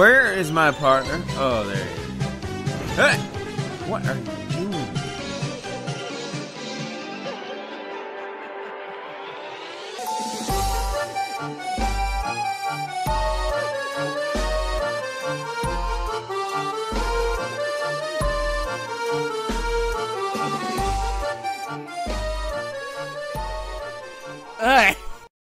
Where is my partner? Oh, there he is. Hey! What are you doing?